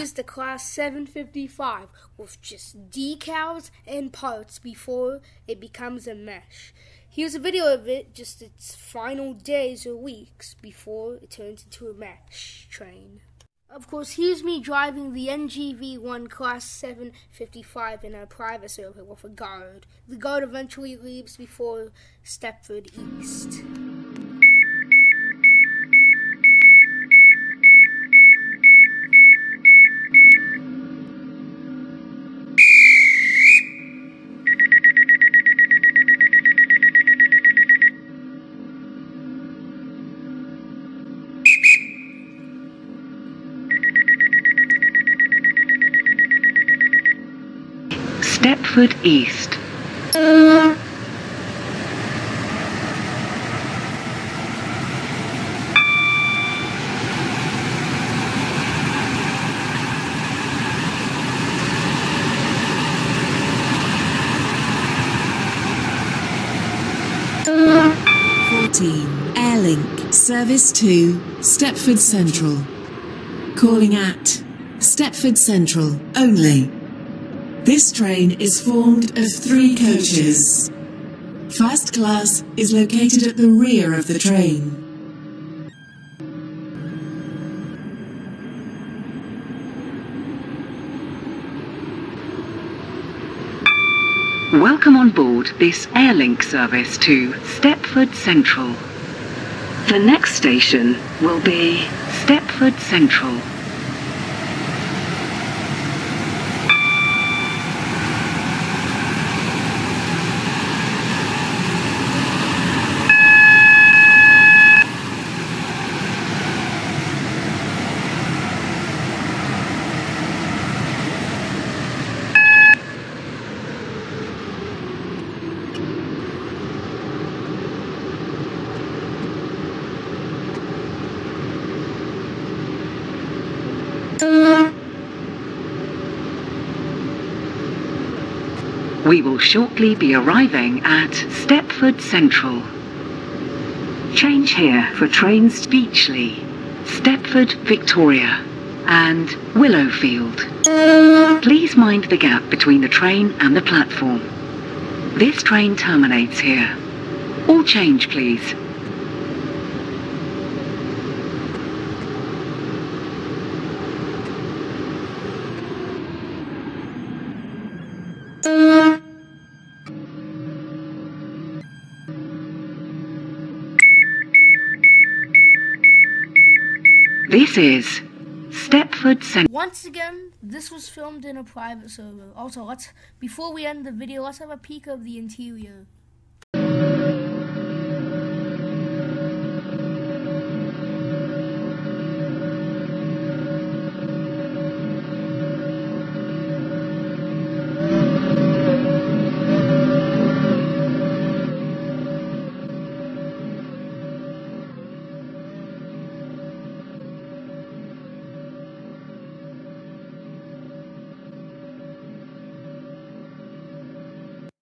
is the Class 755 with just decals and parts before it becomes a mesh. Here's a video of it, just its final days or weeks before it turns into a mesh train. Of course, here's me driving the NGV1 Class 755 in a private server with a guard. The guard eventually leaves before Stepford East. Stepford East. Fourteen Airlink Service to Stepford Central. Calling at Stepford Central only. This train is formed of three coaches. First class is located at the rear of the train. Welcome on board this Airlink service to Stepford Central. The next station will be Stepford Central. We will shortly be arriving at Stepford Central. Change here for trains to Beechley, Stepford Victoria, and Willowfield. Please mind the gap between the train and the platform. This train terminates here. All change, please. This is Stepford Central. Once again, this was filmed in a private server. Also, let's before we end the video, let's have a peek of the interior.